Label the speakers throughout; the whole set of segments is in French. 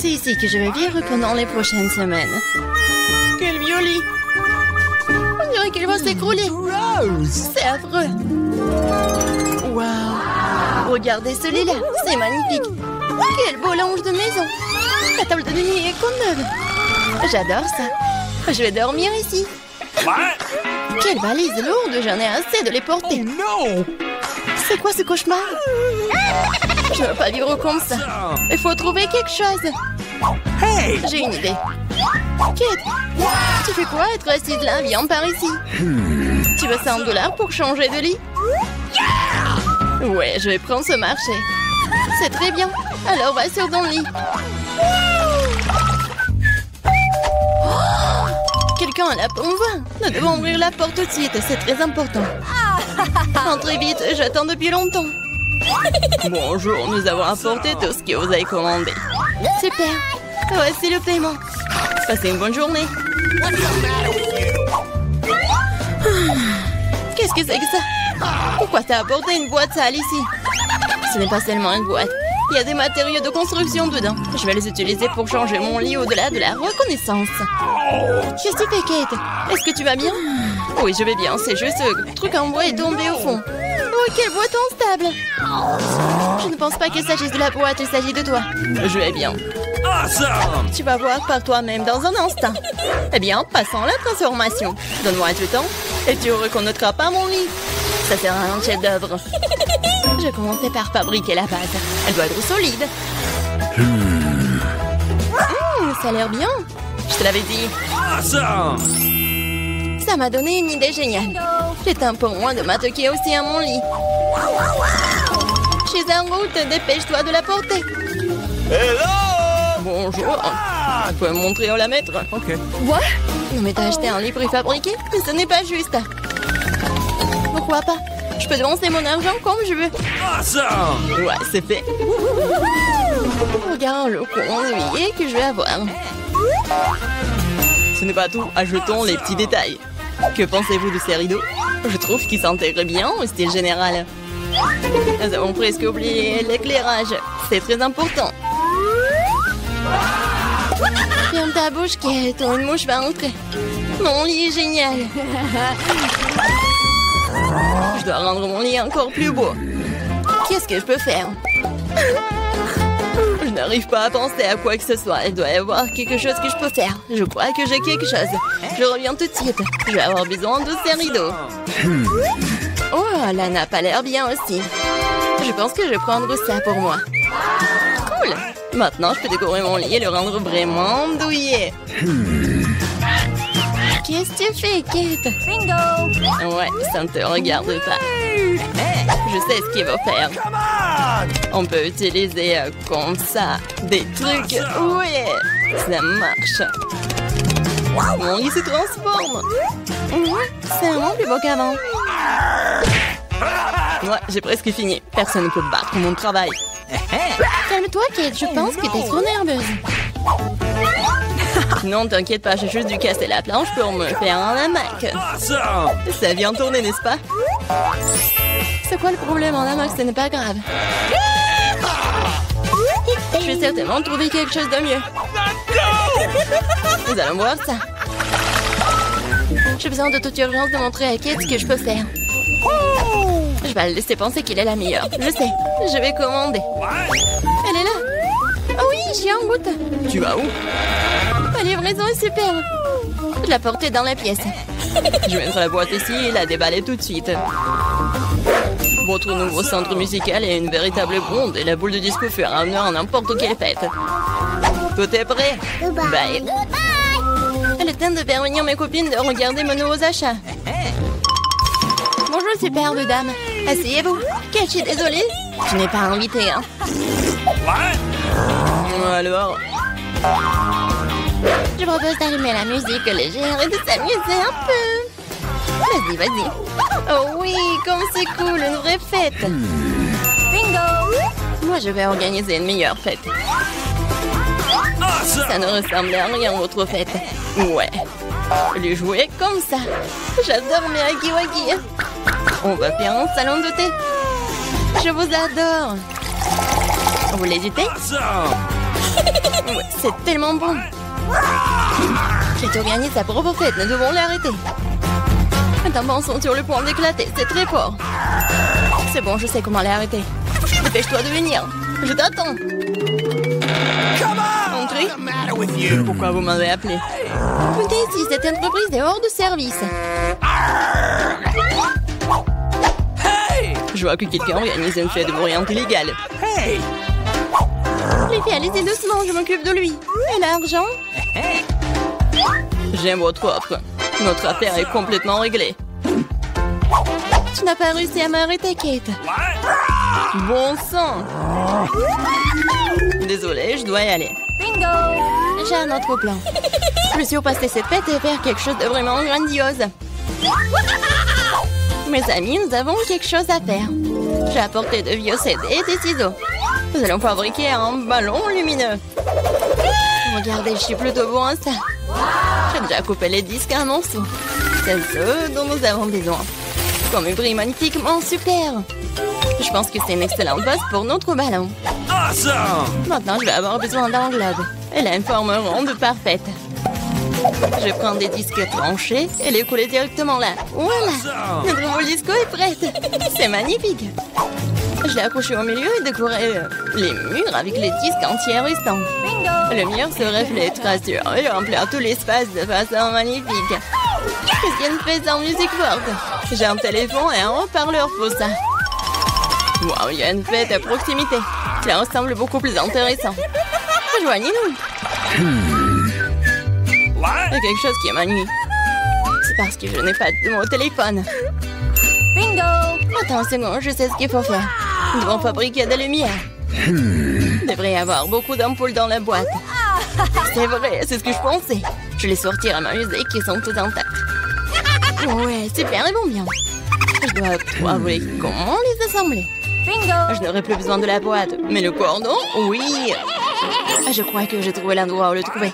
Speaker 1: C'est ici que je vais vivre pendant les prochaines semaines. Quel violet On dirait qu'il va s'écrouler. C'est affreux. Waouh Regardez celui-là, c'est magnifique. Quel beau linge de maison. La table de nuit est comme neuve. J'adore ça. Je vais dormir ici. Quelle valise lourde, j'en ai assez de les porter.
Speaker 2: Non
Speaker 1: C'est quoi ce cauchemar? Je ne veux pas vivre comme ça. Il faut trouver quelque chose.
Speaker 2: Hey
Speaker 1: J'ai une idée. Kate, tu fais quoi être assise là Viens par ici? Tu veux 100 dollars pour changer de lit? Ouais, je vais prendre ce marché. C'est très bien. Alors va sur ton lit. Oh Quelqu'un a la pompe Nous devons ouvrir la porte tout de suite, c'est très important. Entrez vite, j'attends depuis longtemps. Bonjour, nous avons apporté tout ce que vous avez commandé. Super. Voici le paiement. Passez une bonne journée. Qu'est-ce que c'est que ça? Pourquoi t'as apporté une boîte sale ici? Ce n'est pas seulement une boîte. Il y a des matériaux de construction dedans. Je vais les utiliser pour changer mon lit au-delà de la reconnaissance. Qu'est-ce que tu fais, Kate? Est-ce que tu vas bien? Oui, je vais bien. C'est juste ce truc en bois est tombé au fond. Oh, quelle boîte instable Je ne pense pas qu'il s'agisse de la boîte, il s'agit de toi. Je vais bien.
Speaker 2: Awesome
Speaker 1: Tu vas voir par toi-même dans un instant. Eh bien, passons à la transformation. Donne-moi du temps et tu reconnaîtras pas mon lit. Ça sera un chef-d'œuvre. Je commençais par fabriquer la base. Elle doit être solide. Hum, ça a l'air bien. Je te l'avais dit.
Speaker 2: Awesome
Speaker 1: Ça m'a donné une idée géniale. C'est temps pour moi de m'attaquer aussi à mon lit. Chez en route, dépêche-toi de la porter.
Speaker 2: Hello?
Speaker 1: Bonjour. Tu peux me montrer où la mettre
Speaker 2: Ok.
Speaker 1: Quoi? Non mais t'as acheté un lit préfabriqué? Mais ce n'est pas juste. Pourquoi pas? Je peux dépenser mon argent comme je veux.
Speaker 2: Awesome
Speaker 1: Ouais, c'est fait. Regarde le conduit que je vais avoir. Ce n'est pas tout. Ajoutons les petits détails. Que pensez-vous de ces rideaux? Je trouve qu'ils s'intègrent bien au style général. Nous avons presque oublié l'éclairage. C'est très important. Ferme ta bouche, Kate, une mouche va entrer. Mon lit est génial. Je dois rendre mon lit encore plus beau. Qu'est-ce que je peux faire? N'arrive pas à penser à quoi que ce soit. Il doit y avoir quelque chose que je peux faire. Je crois que j'ai quelque chose. Je reviens tout de suite. Je vais avoir besoin de ces rideaux. Oh, la nappe a l'air bien aussi. Je pense que je vais prendre ça pour moi. Cool. Maintenant, je peux décorer mon lit et le rendre vraiment douillet. Qu'est-ce que tu fais, Kate?
Speaker 3: Bingo!
Speaker 1: Ouais, ça ne te regarde pas. Je sais ce qu'il va faire.
Speaker 2: On
Speaker 1: peut utiliser euh, comme ça des trucs. Ouais, ça marche. Mon lit se transforme. Ouais, c'est vraiment plus beau qu'avant. Ouais, j'ai presque fini. Personne ne peut battre mon travail. Calme-toi, Kate. Je pense que t'es trop nerveuse. Non, t'inquiète pas, j'ai juste dû casser la planche pour me faire un hamac. Ça vient tourner, n'est-ce pas? C'est quoi le problème en hamac Ce n'est pas grave. Je vais certainement trouver quelque chose de mieux. Nous allons voir ça. J'ai besoin de toute urgence de montrer à Kate ce que je peux faire. Je vais le laisser penser qu'il est la meilleure. Je sais. Je vais commander. Elle est là. Ah oui, j'y en goûte. Tu vas où? La livraison est super. Je la portais dans la pièce. Je vais mettre la boîte ici et la déballer tout de suite. Votre nouveau centre musical est une véritable bombe et la boule de disco fera honneur à n'importe quelle fête. Tout est prêt? Bye. Est temps de faire venir mes copines de regarder mes nouveaux achats. Bonjour, superbe dame. Asseyez-vous. Que je suis désolée? Je n'ai pas invité, hein. Alors? Je propose d'allumer la musique légère et de s'amuser un peu. Vas-y, vas-y. Oh oui, comme c'est cool, une vraie fête.
Speaker 3: Bingo!
Speaker 1: Moi, je vais organiser une meilleure fête. Ça ne ressemble à rien, votre fête. Ouais. Les jouer comme ça. J'adore mes Vous l'hésitez
Speaker 2: Awesome!
Speaker 1: Ouais, c'est tellement bon. J'ai organise sa propre fête, nous devons l'arrêter. Attends, sont sur le point d'éclater, c'est très fort. C'est bon, je sais comment l'arrêter. Dépêche-toi de venir. Je t'attends. Entrez. Pourquoi vous m'avez appelé Daisy, cette entreprise est hors de service.
Speaker 2: Hey!
Speaker 1: Je vois que quelqu'un organise une fête bruyante illégale.
Speaker 2: Hey!
Speaker 1: Les filles, allez-y doucement, je m'occupe de lui. Et l'argent J'aime votre offre. Notre affaire est complètement réglée. Tu n'as pas réussi à m'arrêter, Kate. Bon sang Désolée, je dois y aller.
Speaker 3: Bingo!
Speaker 1: J'ai un autre plan. Je suis passer cette fête et faire quelque chose de vraiment grandiose. Mes amis, nous avons quelque chose à faire. J'ai apporté de vieux CD et des ciseaux. Nous allons fabriquer un ballon lumineux. Regardez, je suis plutôt bon à ça. J'ai déjà coupé les disques à un morceau. C'est ce dont nous avons besoin. Comme une brille magnifiquement super. Je pense que c'est une excellente base pour notre ballon.
Speaker 2: Awesome!
Speaker 1: Maintenant, je vais avoir besoin d'un globe. Elle a une forme ronde parfaite. Je prends des disques tranchés et les couler directement là. Voilà Notre nouveau disco est prête C'est magnifique Je l'ai accroché au milieu et décoré euh, les murs avec les disques entiers restants. Le mur se reflète, rassure et remplit tout l'espace de façon magnifique. Qu'est-ce qu'il y a de fait en musique forte? J'ai un téléphone et un haut-parleur pour ça. Wow, il y a une fête à proximité. Cela ressemble beaucoup plus intéressant. Rejoignez-nous. Il y a quelque chose qui m'ennuie. C'est parce que je n'ai pas de mon téléphone.
Speaker 3: Bingo!
Speaker 1: Attends une seconde, je sais ce qu'il faut faire. Nous devons fabriquer de la lumière. Il devrait y avoir beaucoup d'ampoules dans la boîte. C'est vrai, c'est ce que je pensais. Je les sortir à m'amuser qui sont toutes intactes. Ouais, super, ils vont bien. Je dois trop avouer comment les assembler.
Speaker 3: Bingo!
Speaker 1: Je n'aurai plus besoin de la boîte. Mais le cordon, oui. Je crois que j'ai trouvé l'endroit où le trouver.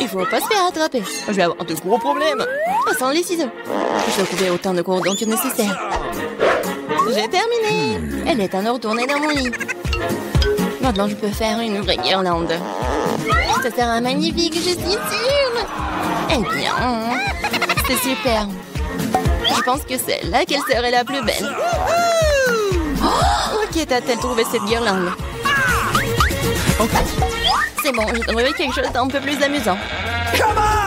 Speaker 1: Il faut pas se faire attraper. Je vais avoir de gros problèmes. Sans les ciseaux. Je dois couper autant de cordons que nécessaire. J'ai terminé. Elle est à nous retourner dans mon lit. Maintenant, je peux faire une vraie guirlande. Ça sera magnifique, je suis sûre. Eh bien, c'est super. Je pense que c'est là qu'elle serait la plus belle. Oh, qui t'a-t-elle trouvé cette guirlande? C'est bon, j'ai trouvé quelque chose d'un peu plus amusant.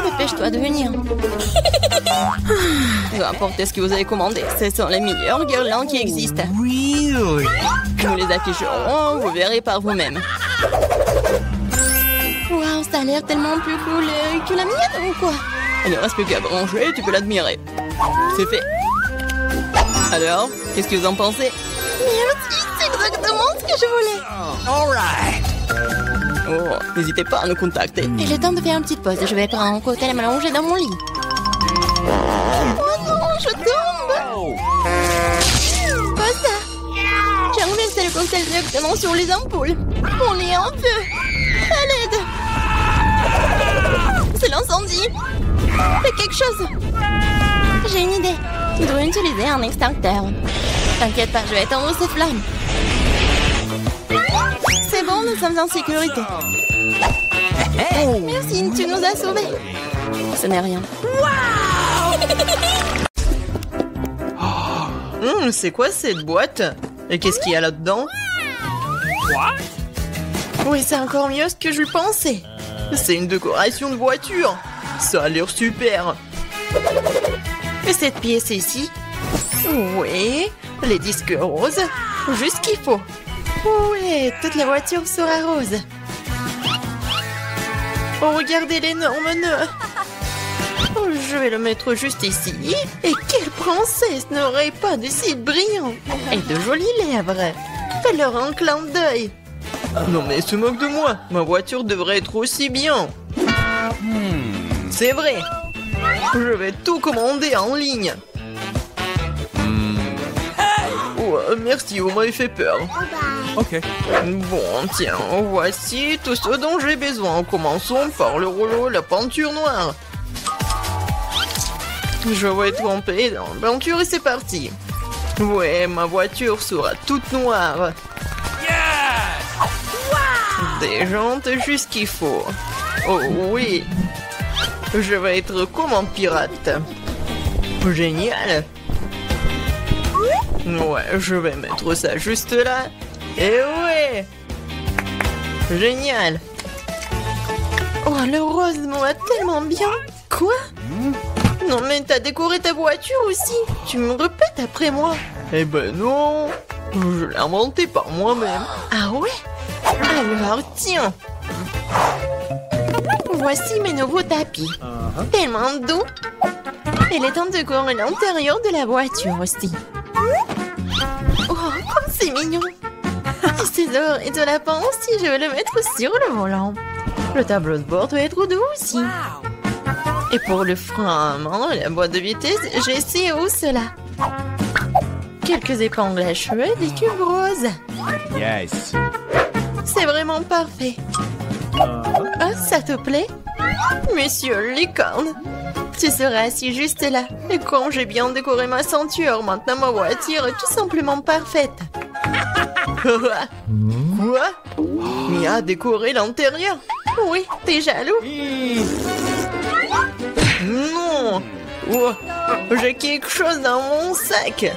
Speaker 1: Dépêche-toi de venir. Peu importe ce que vous avez commandé, ce sont les meilleures guirlandes qui existent.
Speaker 2: Really?
Speaker 1: Nous les afficherons, vous verrez par vous-même. Waouh, ça a l'air tellement plus cool euh, que la mienne ou quoi? Il ne reste plus qu'à brancher, tu peux l'admirer. C'est fait. Alors, qu'est-ce que vous en pensez? Merci, c'est exactement ce que je voulais.
Speaker 2: Alright!
Speaker 1: Oh, n'hésitez pas à nous contacter. Il est temps de faire une petite pause. Je vais prendre un cocktail et m'allonger dans mon lit. Oh non, je tombe Pas ça J'ai renversé le cocktail directement sur les ampoules. On est en feu À l'aide C'est l'incendie Fais quelque chose J'ai une idée. Nous devons utiliser un extincteur. T'inquiète pas, je vais éteindre ces flammes. C'est bon, nous sommes en sécurité. Merci, tu nous as sauvés. Ce n'est rien.
Speaker 4: Hum, c'est quoi cette boîte? Et qu'est-ce qu'il y a là-dedans?
Speaker 2: What?
Speaker 4: Oui, c'est encore mieux ce que je le pensais. C'est une décoration de voiture. Ça a l'air super. Et cette pièce ici? Oui, les disques roses. Juste ce qu'il faut. Ouais, toute la voiture sera rose. Oh, regardez l'énorme nœud. Oh, je vais le mettre juste ici. Et quelle princesse n'aurait pas de cils brillants Et de jolies lèvres. Fais-leur un clin d'œil. Non mais se moque de moi. Ma voiture devrait être aussi bien. C'est vrai. Je vais tout commander en ligne. Oh, merci, vous m'avez fait peur.
Speaker 2: Okay.
Speaker 4: Bon, tiens, voici tout ce dont j'ai besoin. Commençons par le rouleau, la peinture noire. Je vais tremper dans la peinture et c'est parti. Ouais, ma voiture sera toute noire.
Speaker 2: Yes!
Speaker 1: Des jantes juste qu'il faut. Oh oui. Je vais être comme un pirate. Génial. Ouais, je vais mettre ça juste là. Et ouais. Génial. Oh, le rose me va tellement bien. Quoi? Non mais t'as décoré ta voiture aussi. Tu me répètes après moi. Eh ben non. Je l'ai inventé par moi-même. Ah ouais? Alors tiens. Voici mes nouveaux tapis. Tellement doux. Il est temps de décorer l'intérieur de la voiture aussi. Oh, comme c'est mignon. Et ces or et de lapin aussi, je vais le mettre sur le volant. Le tableau de bord doit être doux aussi. Et pour le frein à main et la boîte de vitesse, j'ai ces hausses-là. Quelques épingles à cheveux et des cubes roses.
Speaker 2: Yes.
Speaker 1: C'est vraiment parfait. Ah, ça te plaît? Monsieur Licorne, tu seras assis juste là. Et quand j'ai bien décoré ma ceinture, maintenant ma voiture est tout simplement parfaite. Quoi Il a décoré l'intérieur. Oui, t'es jaloux. Non. Oh, J'ai quelque chose dans mon sac.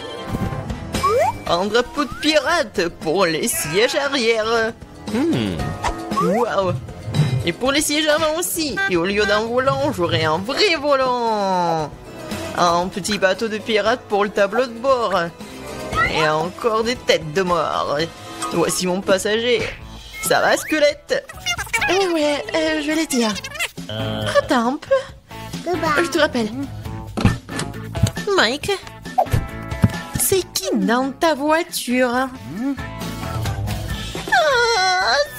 Speaker 1: Un drapeau de pirate pour les sièges arrière. Waouh. Et pour les sièges avant aussi. Et au lieu d'un volant, j'aurai un vrai volant. Un petit bateau de pirate pour le tableau de bord Et encore des têtes de mort. Voici mon passager. Ça va, squelette Eh ouais, euh, je vais dire. Attends un peu. Je te rappelle. Mike C'est qui dans ta voiture? Ah,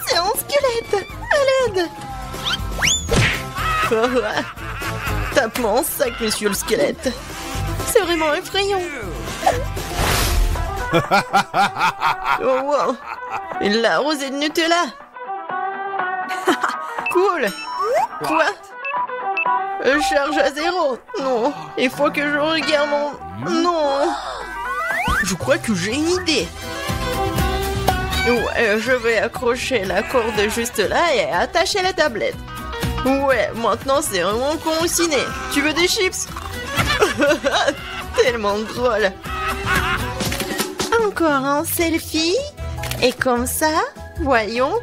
Speaker 1: c'est un squelette. À l'aide. Tape mon sac, monsieur le squelette. C'est vraiment effrayant Oh wow. La rosée de Nutella. Cool. Quoi? Euh, Charge à zéro. Non. Il faut que je regarde mon... Non. Je crois que j'ai une idée. Ouais, je vais accrocher la corde juste là et attacher la tablette. Ouais, maintenant c'est vraiment con au ciné. Tu veux des chips? Tellement drôle. Encore un selfie. Et comme ça, voyons.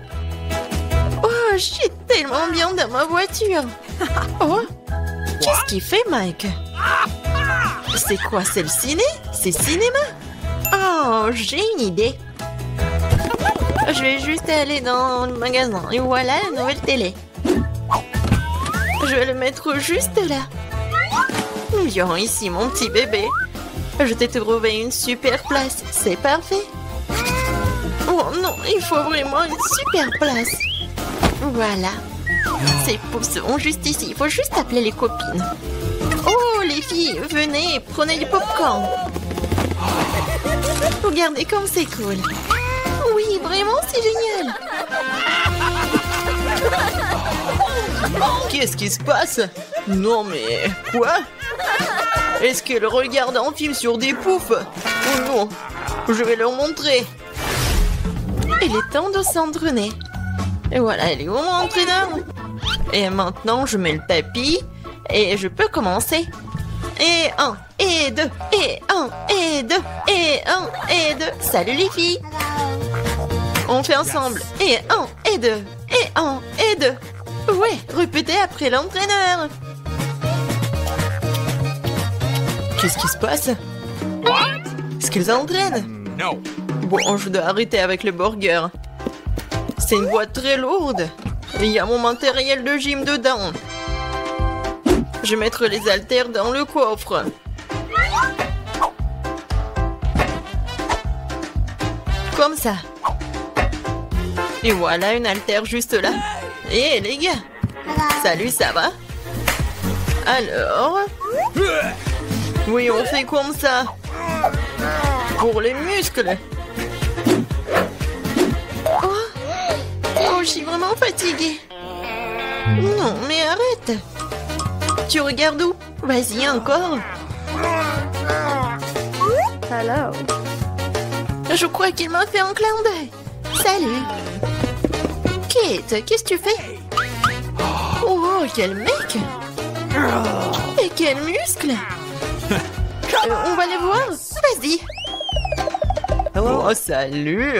Speaker 1: Oh, je suis tellement bien dans ma voiture. Oh, qu'est-ce qu'il fait, Mike? C'est quoi, c'est le ciné? C'est cinéma? Oh, j'ai une idée. Je vais juste aller dans le magasin et voilà la nouvelle télé. Je vais le mettre juste là. Viens ici, mon petit bébé. Je t'ai trouvé une super place. C'est parfait. Oh non, il faut vraiment une super place. Voilà. Ces poufs sont juste ici. Il faut juste appeler les copines. Oh, les filles, venez, prenez du popcorn. Regardez comme c'est cool. Oui, vraiment, c'est génial. Qu'est-ce qui se passe? Non mais... Quoi? Est-ce qu'elle regarde un film sur des poufs Oh non Je vais leur montrer. Il est temps de s'entraîner. Et voilà, elle est où mon entraîneur? Et maintenant, je mets le tapis et je peux commencer. Et un, et deux, et un, et deux, et un, et deux. Salut les filles On fait ensemble. Et un, et deux, et un, et deux. Ouais, répétez après l'entraîneur. Qu'est-ce qui se passe Est-ce qu'ils entraînent
Speaker 2: No.
Speaker 1: Bon, je dois arrêter avec le burger. C'est une boîte très lourde. Il y a mon matériel de gym dedans. Je vais mettre les haltères dans le coffre. Comme ça. Et voilà une haltère juste là. Et les gars, salut, ça va? Alors? Oui, on fait comme ça. Pour les muscles. Oh, oh je suis vraiment fatiguée. Non, mais arrête. Tu regardes où? Vas-y, encore.
Speaker 5: Hello.
Speaker 1: Je crois qu'il m'a fait un clin d'œil. Salut.
Speaker 4: Kate, qu'est-ce que tu fais? Oh, quel mec Et quel muscle Euh, On va les voir Vas-y Oh, salut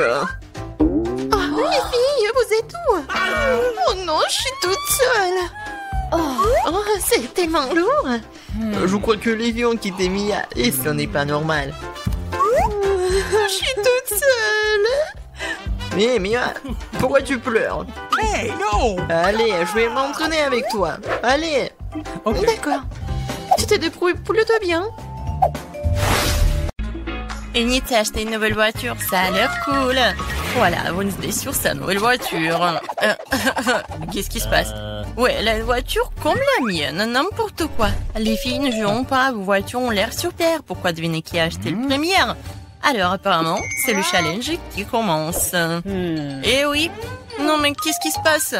Speaker 4: Oh, les filles, vous êtes où? Oh non, je suis toute seule Oh, c'est tellement lourd Je crois que les filles ont quitté Mia, et ce n'est pas normal. Je suis toute seule Mais Mia, pourquoi tu pleures?
Speaker 2: Hey, no!
Speaker 4: Allez, je vais m'entraîner avec toi. Allez. D'accord. Tu t'es débrouillé plutôt bien.
Speaker 1: Enid s'est acheté une nouvelle voiture, ça a l'air cool. Voilà, Wednesday sur sa nouvelle voiture. Euh, Qu'est-ce qui se passe? Ouais, la voiture comme la mienne, n'importe quoi. Les filles ne joueront pas, vos voitures ont l'air super. Pourquoi deviner qui a acheté le premier Alors apparemment, c'est le challenge qui commence. Eh oui. Non mais qu'est-ce qui se passe?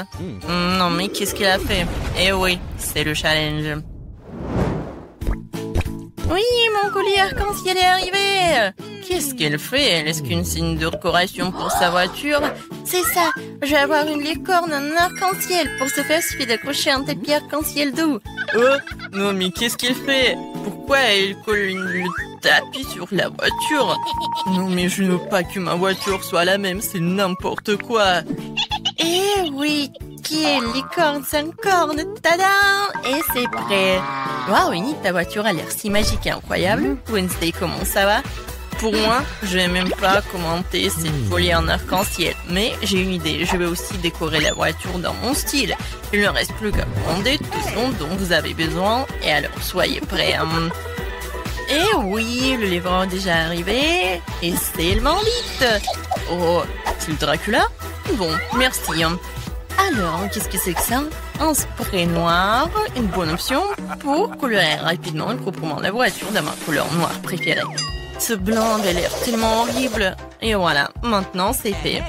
Speaker 1: Non mais qu'est-ce qu'il a fait? Eh oui, c'est le challenge. Oui, mon collier arc-en-ciel est arrivé. Qu'est-ce qu'elle fait? Est-ce qu'une signe de décoration pour sa voiture? C'est ça. Je vais avoir une licorne en arc-en-ciel. Pour ce faire, il suffit d'accrocher un tapis arc-en-ciel doux. Oh Non mais qu'est-ce qu'elle fait? Pourquoi elle colle une- le tapis sur la voiture? Non mais je ne veux pas que ma voiture soit la même, c'est n'importe quoi. Eh oui qui est licorne sans corne Tada Et c'est prêt Waouh, Enid, ta voiture a l'air si magique et incroyable. Wednesday, comment ça va? Pour moi, je vais même pas commenter cette folie en arc-en-ciel. Mais j'ai une idée, je vais aussi décorer la voiture dans mon style. Il ne reste plus qu'à commander tout ce dont vous avez besoin. Et alors, soyez prêts. hein. Et oui, le livreur est déjà arrivé. Et c'est le vite. Oh, c'est le Dracula? Bon, merci. hein. Alors, qu'est-ce que c'est que ça? Un spray noir, une bonne option pour colorer rapidement et proprement la voiture de ma couleur noire préférée. Ce blanc avait l'air tellement horrible. Et voilà, maintenant c'est fait.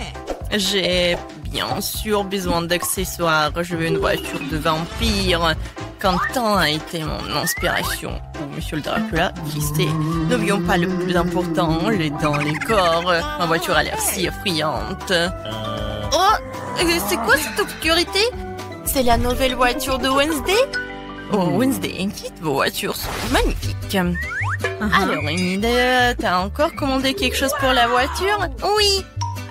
Speaker 1: J'ai bien sûr besoin d'accessoires. Je veux une voiture de vampire. Quentin a été mon inspiration. Ou Monsieur le Dracula, sait N'oublions pas le plus important, les dents, les corps. Ma voiture a l'air si effrayante. Euh, c'est quoi cette obscurité? C'est la nouvelle voiture de Wednesday? Oh, Wednesday, Enid, vos voitures sont magnifiques. Alors, Enid, euh, t'as encore commandé quelque chose pour la voiture? Oui.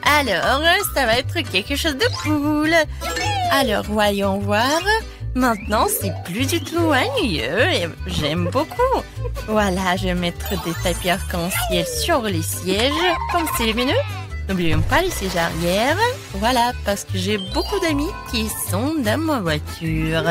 Speaker 1: Alors, ça va être quelque chose de cool. Alors, voyons voir. Maintenant, c'est plus du tout ennuyeux et j'aime beaucoup. Voilà, je vais mettre des tapis arc-en-ciel sur les sièges, comme c'est lumineux. N'oublions pas les sièges arrière. Voilà, parce que j'ai beaucoup d'amis qui sont dans ma voiture.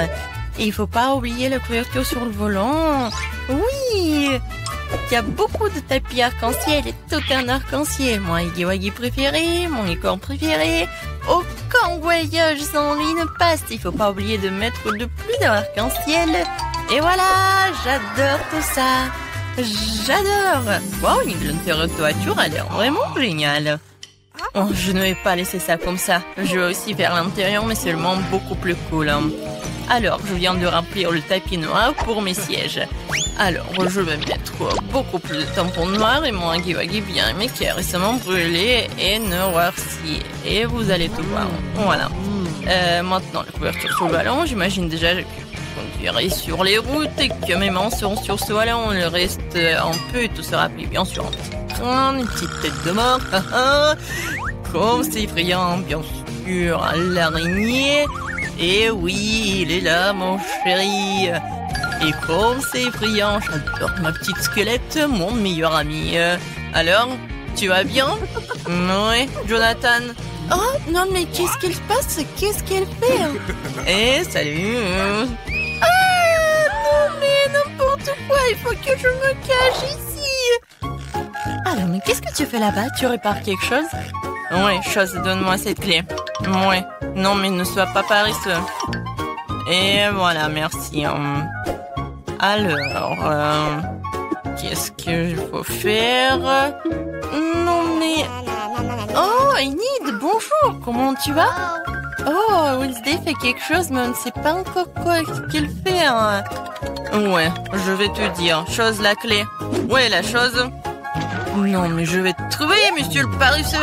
Speaker 1: Et il faut pas oublier la couverture sur le volant. Oui Il y a beaucoup de tapis arc-en-ciel et tout un arc-en-ciel. Mon Iggy Waggy préféré, mon licorne préféré. Aucun voyage sans lui ne passe. Il faut pas oublier de mettre de plus d'arc-en-ciel. Et voilà, j'adore tout ça. J'adore. Wow, l'intérieur de voiture a l'air vraiment génial. Oh, je ne vais pas laisser ça comme ça. Je vais aussi faire l'intérieur, mais seulement beaucoup plus cool. hein. Alors, je viens de remplir le tapis noir pour mes sièges. Alors, je vais mettre beaucoup plus de tampons noirs et mon Wuggy bien aimé qui est récemment brûlé et noirci. Et vous allez tout voir. Voilà. Euh, maintenant, la couverture sur le ballon, j'imagine déjà que je conduirai sur les routes et que mes mains seront sur ce ballon. Le reste, un peu, tout sera pris bien sûr en train, une petite tête de mort. Comme c'est effrayant, bien sûr, l'araignée. Et oui, il est là, mon chéri. Et comme c'est effrayant, j'adore ma petite squelette, mon meilleur ami. Alors, tu vas bien? Oui, Jonathan. Oh, non, mais qu'est-ce qu'il se passe? Qu'est-ce qu'elle fait Eh, salut Ah, non, mais n'importe quoi, il faut que je me cache ici Alors, mais qu'est-ce que tu fais là-bas? Tu répares quelque chose? Oui, chose, donne-moi cette clé. Oui, non, mais ne sois pas paresseux. Et voilà, merci. hein. Alors, euh, qu'est-ce qu'il faut faire? Non, mais... Oh, Enid, bonjour, comment tu vas? Oh, Wednesday fait quelque chose, mais on ne sait pas encore quoi qu'il fait. hein. Ouais, je vais te dire. Chose la clé. Ouais, la chose. Non, mais je vais te trouver, monsieur le paresseux.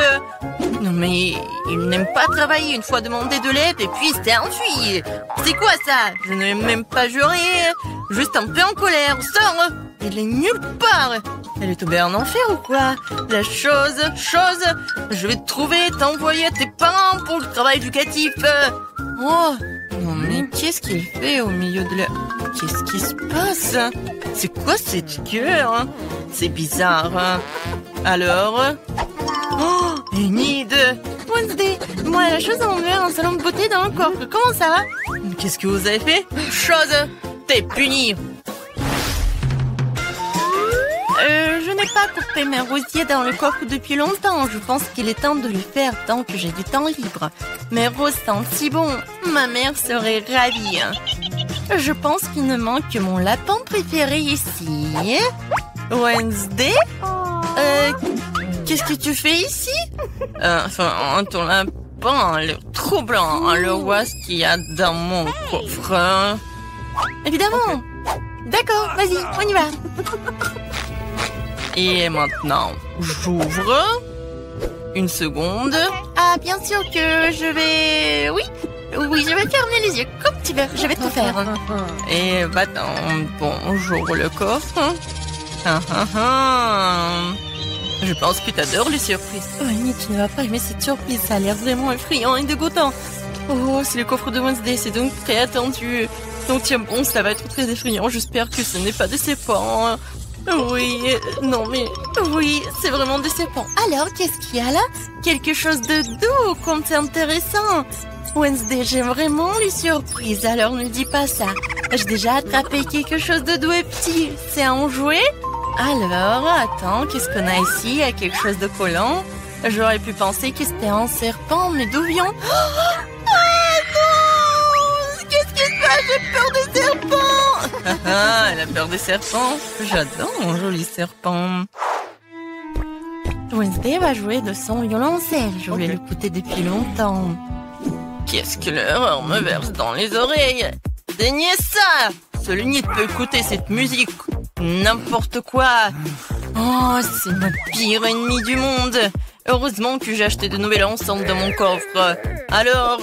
Speaker 1: Non mais il n'aime pas travailler une fois demandé de l'aide et puis s'est enfui. C'est quoi ça? Je n'ai même pas juré. Juste un peu en colère. Sors Il est nulle part. Elle est tombée en enfer ou quoi La chose, chose, je vais te trouver, t'envoyer à tes parents pour le travail éducatif. Oh Non mais qu'est-ce qu'il fait au milieu de la... Qu'est-ce qui se passe C'est quoi cette gueule C'est bizarre. hein. Alors Oh Enid Wednesday Moi, la chose à envers un salon de beauté dans le coffre. Comment ça va Qu'est-ce que vous avez fait Chose T'es puni euh, je n'ai pas coupé mes rosiers dans le coffre depuis longtemps. Je pense qu'il est temps de le faire tant que j'ai du temps libre. Mes roses sentent si bon. Ma mère serait ravie. Je pense qu'il ne manque que mon lapin préféré ici. Wednesday Euh, qu'est-ce que tu fais ici? Euh, Enfin, ton lapin l'air troublant. Alors, vois ce qu'il y a dans mon coffre. Évidemment. D'accord, vas-y, on y va. Et maintenant, j'ouvre. Une seconde. Ah, bien sûr que je vais... Oui, oui, je vais fermer les yeux comme tu veux. Je vais tout faire. Et bah, attends, bon, j'ouvre le coffre. Ah, ah, ah. Je pense que t'adores les surprises. Oh, Annie, tu ne vas pas aimer cette surprise. Ça a l'air vraiment effrayant et dégoûtant. Oh, c'est le coffre de Wednesday. C'est donc très attendu. Donc tiens bon, ça va être très effrayant. J'espère que ce n'est pas décevant. Oui, euh, non mais oui, c'est vraiment décevant. Alors, qu'est-ce qu'il y a là? Quelque chose de doux, comme c'est intéressant. Wednesday, j'aime vraiment les surprises, alors ne dis pas ça. J'ai déjà attrapé quelque chose de doux et petit? C'est un jouet Alors, attends, qu'est-ce qu'on a ici? Il y a quelque chose de collant. J'aurais pu penser que c'était un serpent, mais d'où vient? Ah non Qu'est-ce qui se passe? J'ai peur des serpents Ah, elle a peur des serpents. J'adore mon joli serpent. Wednesday va jouer de son violoncelle. Je voulais l'écouter depuis longtemps. Qu'est-ce que l'horreur me verse dans les oreilles? Daignez ça Seul nid peut écouter cette musique. N'importe quoi. Oh, c'est ma pire ennemie du monde. Heureusement que j'ai acheté de nouvelles enceintes dans mon coffre. Alors,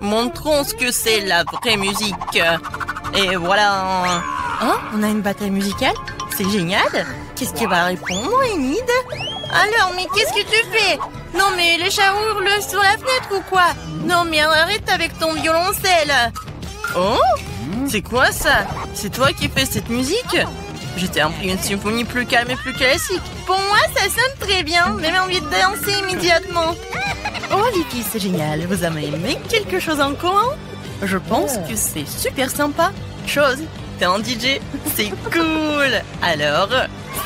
Speaker 1: montrons ce que c'est la vraie musique. Et voilà. Hein On a une bataille musicale C'est génial. Qu'est-ce qui va répondre, Enid Alors, mais qu'est-ce que tu fais Non, mais les chats hurlent sur la fenêtre ou quoi Non, mais arrête avec ton violoncelle. Oh C'est quoi ça C'est toi qui fais cette musique J'étais appris une symphonie plus calme et plus classique. Pour moi, ça sonne très bien. Même envie de danser immédiatement. Oh, filles, c'est génial. Vous avez aimé quelque chose en commun Je pense que c'est super sympa. Chose, t'es un DJ. C'est cool. Alors,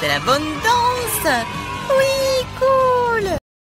Speaker 1: c'est la bonne danse. Oui